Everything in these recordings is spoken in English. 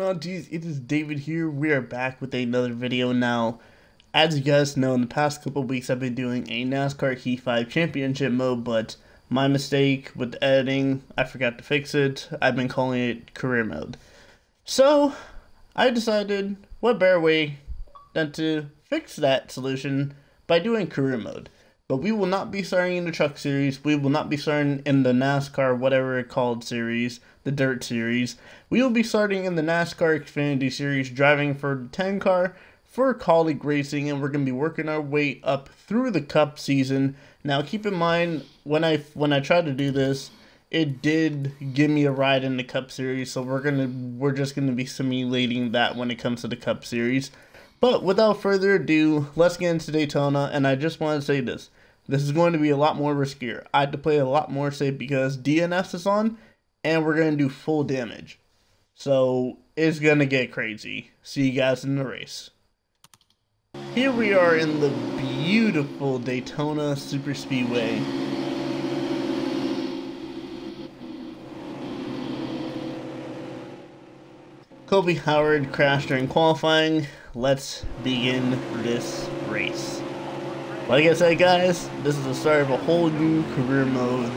on geez it is david here. We are back with another video. Now as you guys know in the past couple weeks i've been doing a nascar heat 5 championship mode but my mistake with the editing i forgot to fix it. I've been calling it career mode. So i decided what better way than to fix that solution by doing career mode but we will not be starting in the truck series. We will not be starting in the NASCAR, whatever it called series, the dirt series. We will be starting in the NASCAR Xfinity series, driving for the 10 car for Kaulig Racing, and we're going to be working our way up through the Cup season. Now, keep in mind when I when I tried to do this, it did give me a ride in the Cup series, so we're gonna we're just gonna be simulating that when it comes to the Cup series. But without further ado, let's get into Daytona, and I just want to say this. This is going to be a lot more riskier. I had to play a lot more safe because DNS is on, and we're going to do full damage. So, it's going to get crazy. See you guys in the race. Here we are in the beautiful Daytona Super Speedway. Colby Howard crashed during qualifying. Let's begin this race. Like I said, guys, this is the start of a whole new career mode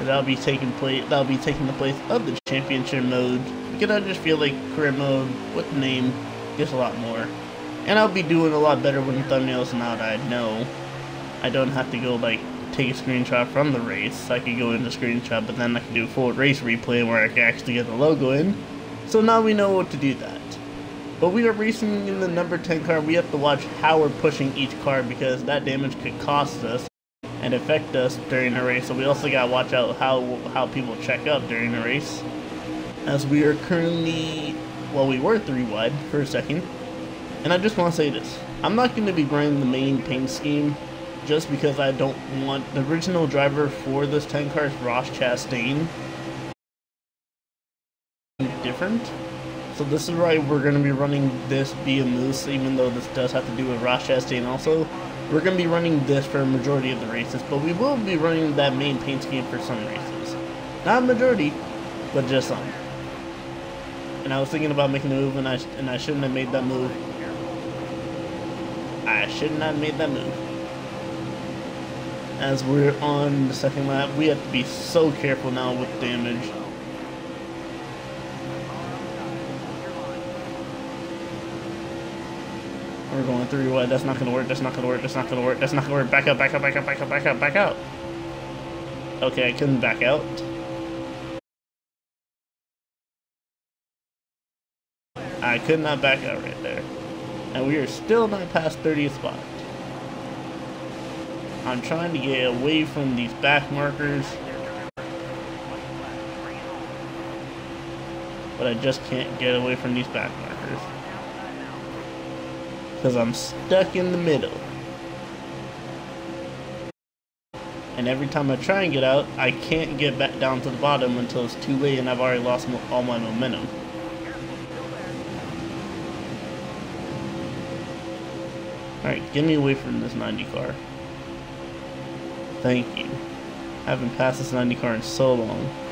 that'll be taking place. That'll be taking the place of the championship mode because I just feel like career mode with the name gets a lot more, and I'll be doing a lot better when the thumbnails now that I know I don't have to go like take a screenshot from the race. I could go into screenshot, but then I can do a full race replay where I can actually get the logo in. So now we know what to do that. But we are racing in the number 10 car. We have to watch how we're pushing each car because that damage could cost us and affect us during the race. So we also got to watch out how how people check up during the race. As we are currently, well, we were three wide for a second. And I just want to say this. I'm not going to be running the main paint scheme just because I don't want the original driver for this 10 car is Ross Chastain. Different. So this is why we're going to be running this via Moose, even though this does have to do with Ross Chastain also. We're going to be running this for a majority of the races, but we will be running that main paint scheme for some races. Not majority, but just some. And I was thinking about making a move, and I, and I shouldn't have made that move. I should not have made that move. As we're on the second lap, we have to be so careful now with damage. We're going three wide. That's not gonna work. That's not gonna work. That's not gonna work. That's not gonna work. Back up, back up, back up, back up, back up, back out. Okay, I couldn't back out. I could not back out right there. And we are still not past 30th spot. I'm trying to get away from these back markers. But I just can't get away from these back markers because I'm stuck in the middle. And every time I try and get out, I can't get back down to the bottom until it's too late and I've already lost all my momentum. Alright, get me away from this 90 car. Thank you. I haven't passed this 90 car in so long.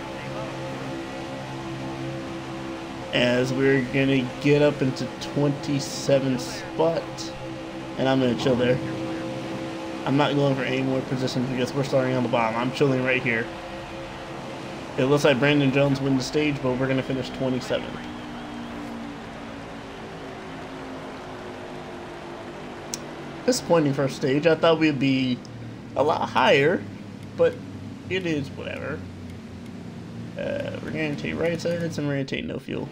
As we're gonna get up into 27 spot. And I'm gonna chill there. I'm not going for any more positions because we're starting on the bottom. I'm chilling right here. It looks like Brandon Jones wins the stage but we're gonna finish 27th disappointing first stage. I thought we'd be a lot higher but it is whatever. Uh, we're gonna take right sides and we're gonna take no fuel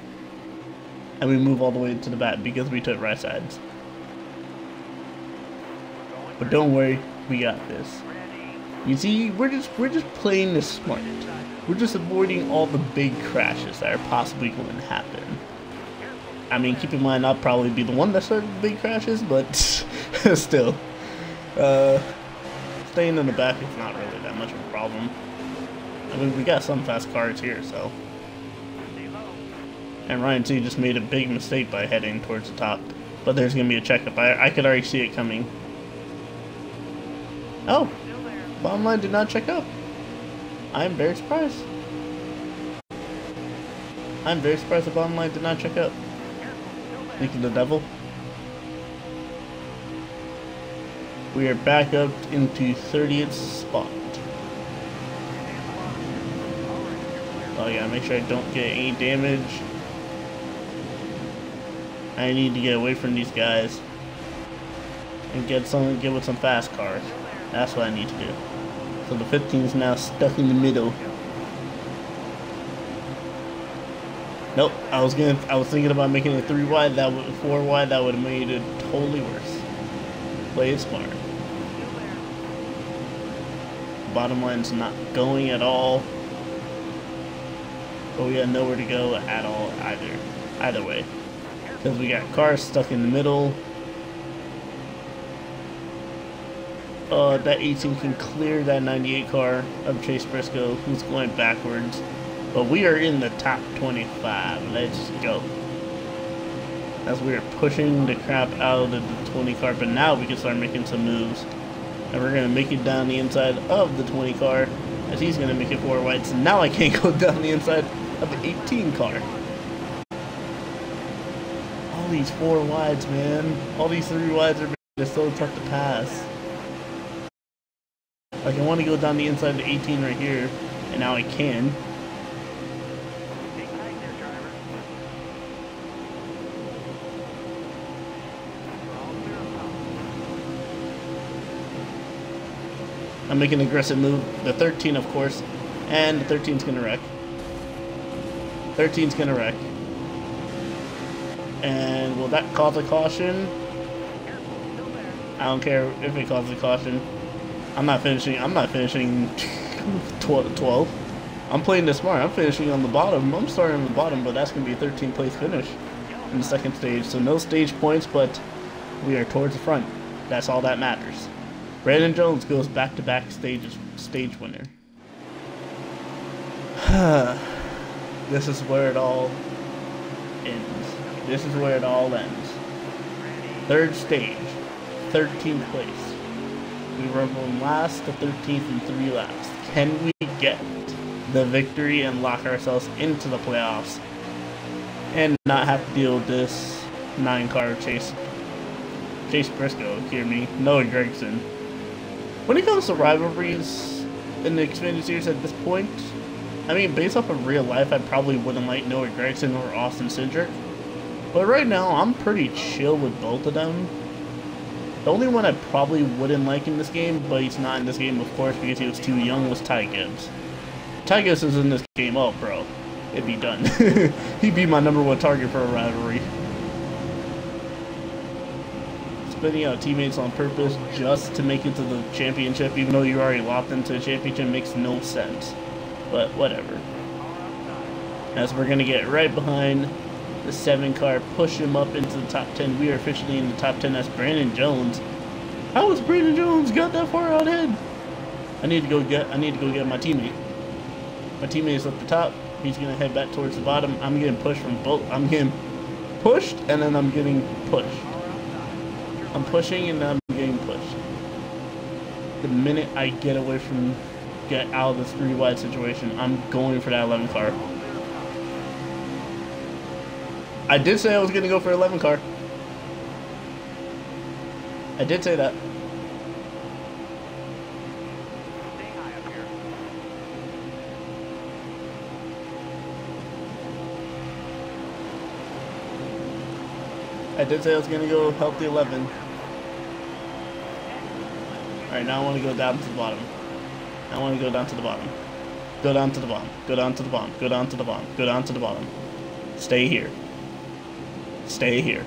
and we move all the way to the back because we took right sides. But don't worry, we got this. You see, we're just we're just playing this smart. We're just avoiding all the big crashes that are possibly going to happen. I mean, keep in mind, I'll probably be the one that started the big crashes, but still. Uh, staying in the back is not really that much of a problem. I mean, we got some fast cars here, so and Ryan T just made a big mistake by heading towards the top. But there's going to be a checkup. I, I could already see it coming. Oh, bottom line did not check up. I'm very surprised. I'm very surprised the bottom line did not check up. Of the devil. We are back up into 30th spot. Oh yeah, make sure I don't get any damage. I need to get away from these guys. And get some get with some fast cars. That's what I need to do. So the 15 is now stuck in the middle. Nope, I was gonna I was thinking about making it three wide, that would four wide, that would have made it totally worse. Play it smart. Bottom line's not going at all. But we got nowhere to go at all either. Either way. Because we got cars stuck in the middle. Uh, that 18 can clear that 98 car of Chase Briscoe, who's going backwards. But we are in the top 25. Let's go. As we are pushing the crap out of the 20 car, but now we can start making some moves. And we're going to make it down the inside of the 20 car, as he's going to make it four whites. Now I can't go down the inside of the 18 car. These four wides, man. All these three wides are they're so tough to pass. Like I want to go down the inside of 18 right here, and now I can. I'm making an aggressive move. The 13, of course. And the 13's gonna wreck. 13's gonna wreck. And will that cause a caution? I don't care if it causes a caution. I'm not finishing. I'm not finishing 12. I'm playing this smart. I'm finishing on the bottom. I'm starting on the bottom, but that's going to be a 13th place finish in the second stage. So no stage points, but we are towards the front. That's all that matters. Brandon Jones goes back-to-back -back stages, stage winner. this is where it all ends. This is where it all ends. Third stage, 13th place. We were from last to 13th in three laps. Can we get the victory and lock ourselves into the playoffs and not have to deal with this nine car chase? Chase Briscoe, hear me? Noah Gragson. When it comes to rivalries in the Xfinity Series at this point, I mean, based off of real life, I probably wouldn't like Noah Gragson or Austin Cindric. But right now, I'm pretty chill with both of them. The only one I probably wouldn't like in this game, but he's not in this game, of course, because he was too young, was Ty Gibbs. Ty Gibbs is in this game, oh, bro. It'd be done. He'd be my number one target for a rivalry. Spinning out teammates on purpose just to make it to the championship, even though you already locked into the championship, makes no sense. But whatever. As we're going to get right behind the seven car, push him up into the top 10. We are officially in the top 10. That's Brandon Jones. How has Brandon Jones got that far out ahead? I need to go get I need to go get my teammate. My teammate is at the top. He's gonna head back towards the bottom. I'm getting pushed from both I'm getting pushed and then I'm getting pushed. I'm pushing and then I'm getting pushed. The minute I get away from get out of this three wide situation, I'm going for that 11 car. I did say I was going to go for 11 car. I did say that. I did say I was going to go help the 11. Alright, now I want to go down to the bottom. I want to go down to the bottom. Go down to the bottom. Go down to the bottom. Go down to the bottom. Go down to the bottom. Stay here. Stay here.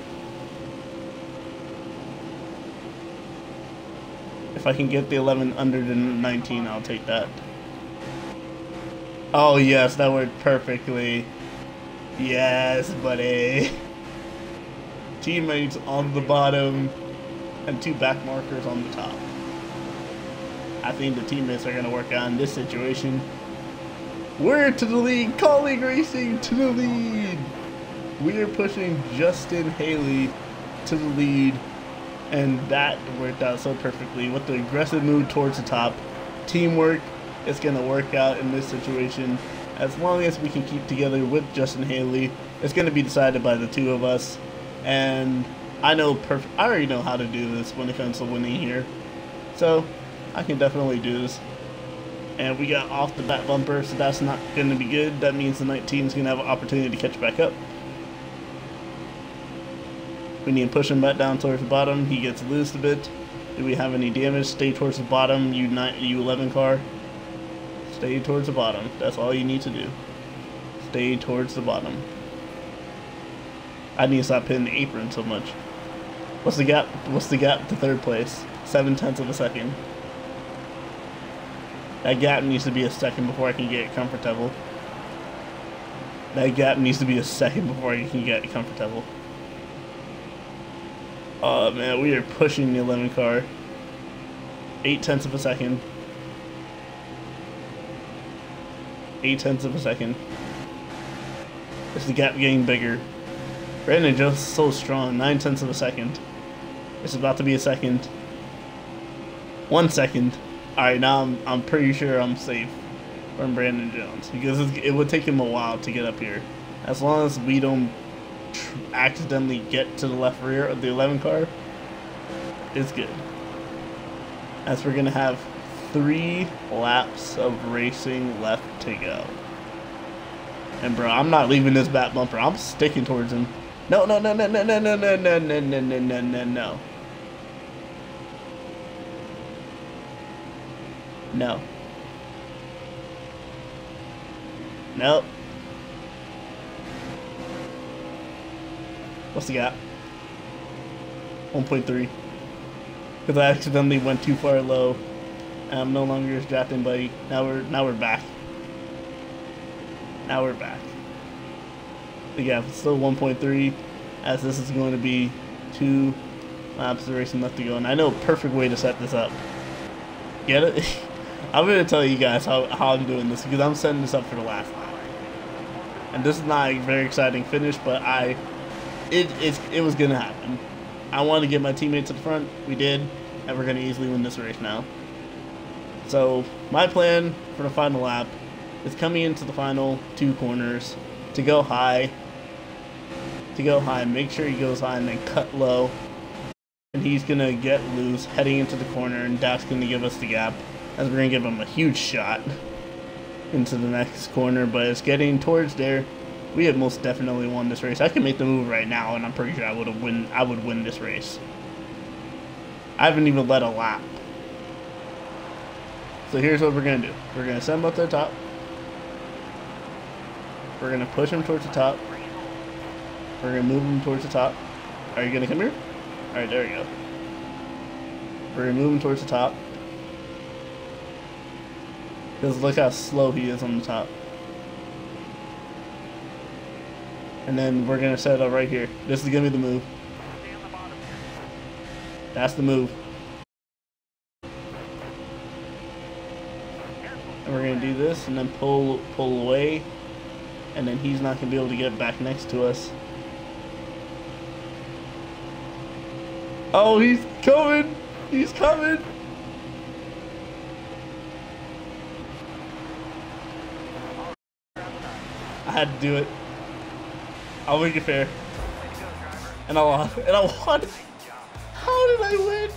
If I can get the 11 under the 19, I'll take that. Oh yes, that worked perfectly. Yes, buddy. Teammates on the bottom and two back markers on the top. I think the teammates are going to work on this situation. We're to the lead. Kaulig Racing to the lead we are pushing Justin Haley to the lead, and that worked out so perfectly with the aggressive move towards the top. Teamwork is going to work out in this situation. As long as we can keep together with Justin Haley, it's going to be decided by the two of us. And I know perfect. I already know how to do this when it comes to winning here, so I can definitely do this. And we got off the bat bumper, so that's not going to be good. That means the 19 is going to have an opportunity to catch back up. We need to push him back down towards the bottom. He gets loose a bit. Do we have any damage? Stay towards the bottom, you, you 11 car. Stay towards the bottom. That's all you need to do. Stay towards the bottom. I need to stop hitting the apron so much. What's the gap? What's the gap to third place? Seven tenths of a second. That gap needs to be a second before I can get comfortable. That gap needs to be a second before I can get comfortable. Oh man, we are pushing the 11 car. Eight tenths of a second. Eight tenths of a second. Is the gap getting bigger? Brandon Jones so strong. Nine tenths of a second. It's about to be a second. One second. Alright, now I'm, I'm pretty sure I'm safe from Brandon Jones. Because it would take him a while to get up here. As long as we don't accidentally get to the left rear of the 11 car, it's good. As we're going to have three laps of racing left to go. And bro, I'm not leaving this back bumper. I'm sticking towards him. No, no, no, no, no, no, no, no, no, no, no, no, no, no, no. No. Nope. What's the gap? 1.3. Because I accidentally went too far low. And I'm no longer drafting buddy. Now we're now we're back. Now we're back. The gap is still 1.3 as this is going to be two laps of racing left to go. And I know a perfect way to set this up. Get it? I'm going to tell you guys how, how I'm doing this because I'm setting this up for the last lap. And this is not a very exciting finish, but I, it, it, it was going to happen. I wanted to get my teammates the front. We did. And we're going to easily win this race now. So, my plan for the final lap is coming into the final two corners to go high. To go high, and make sure he goes high and then cut low. And he's going to get loose heading into the corner, and that's going to give us the gap as we're going to give him a huge shot into the next corner, but it's getting towards there. We have most definitely won this race. I can make the move right now, and I'm pretty sure I would have win. I would win this race. I haven't even led a lap. So here's what we're gonna do. We're gonna send him up to the top. We're gonna push him towards the top. We're gonna move him towards the top. Are you gonna come here? All right, there we go. We're gonna move him towards the top. Because look how slow he is on the top. And then we're going to set it up right here. This is going to be the move. That's the move. And we're going to do this and then pull pull away. And then he's not going to be able to get back next to us. Oh, he's coming! He's coming! I had to do it. I'll make it fair. And I won. And I won. How did I win?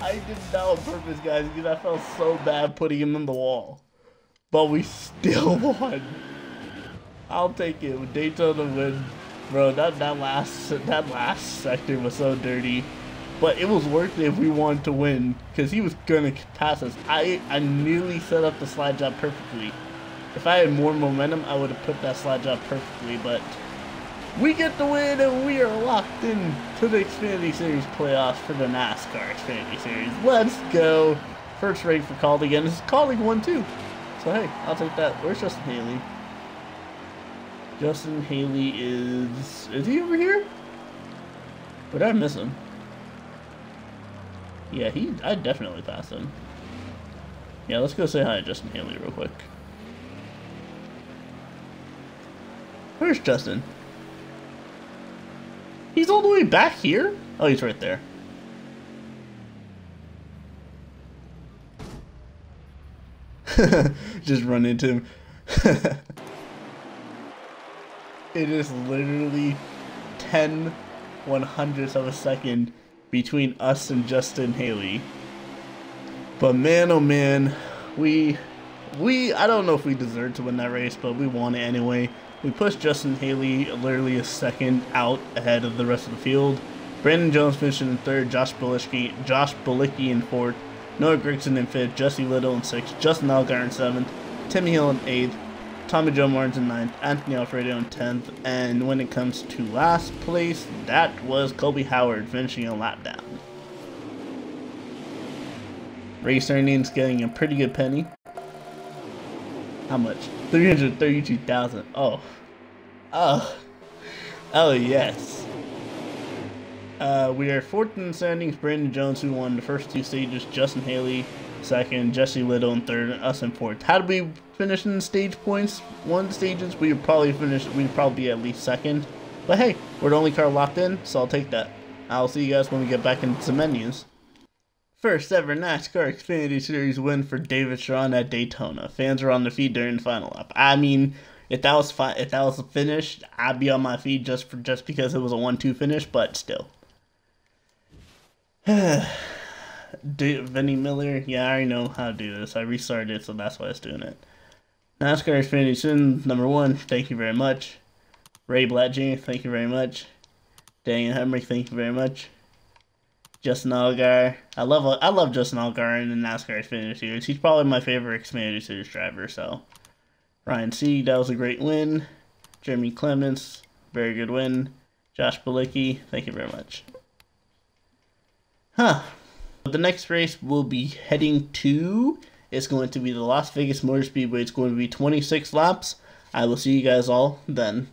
I did that on purpose, guys, because I felt so bad putting him in the wall. But we still won. I'll take it. Daytona win. Bro, that, that last that last sector was so dirty. But it was worth it if we wanted to win. Because he was going to pass us. I, I nearly set up the slide job perfectly. If I had more momentum, I would have put that slide job perfectly, but we get the win and we are locked in to the Xfinity Series playoffs for the NASCAR Xfinity Series. Let's go. First race for Caldigan. His colleague won too. So hey, I'll take that. Where's Justin Haley? Justin Haley is... Is he over here? But I miss him. Yeah, he. I definitely passed him. Yeah, let's go say hi to Justin Haley real quick. Where's Justin? He's all the way back here? Oh, he's right there. Just run into him. it is literally 10 one hundredth of a second between us and Justin Haley. But man, oh man, we we I don't know if we deserve to win that race, but we won it anyway. We pushed Justin Haley literally a second out ahead of the rest of the field. Brandon Jones finished in third, Josh Bilicki, Josh Bilicki in fourth, Noah Gragson in fifth, Jesse Little in sixth, Justin Allgaier in seventh, Timmy Hill in eighth, Tommy Joe Martins in ninth, Anthony Alfredo in tenth, and when it comes to last place, that was Colby Howard finishing a lap down. Race earnings getting a pretty good penny. How much? 332,000. Oh. Oh. Oh, yes. Uh, we are fourth in standings. Brandon Jones, who won the first two stages. Justin Haley, second. Jesse Little in third. Us in fourth. How did we finish in stage points? One stages, we would probably finish. We'd probably be at least second. But hey, we're the only car locked in, so I'll take that. I'll see you guys when we get back into the menus. First ever NASCAR Xfinity Series win for David Shawn at Daytona. Fans are on their feet during the final lap. I mean, if that was fi- if that was finished, I'd be on my feet just for just because it was a one-two finish. But still, Vinnie Miller. Yeah, I already know how to do this. I restarted it, so that's why I was doing it. NASCAR Xfinity Series number one. Thank you very much. Ray Black Jr., thank you very much. Daniel Hemric, thank you very much. Justin Allgaier. I love I love Justin Allgaier in the NASCAR Xfinity Series. He's probably my favorite Xfinity Series driver. So Ryan Sieg, that was a great win. Jeremy Clements, very good win. Josh Bilicki, thank you very much. Huh. The next race we'll be heading to is going to be the Las Vegas Motor Speedway. It's going to be 26 laps. I will see you guys all then.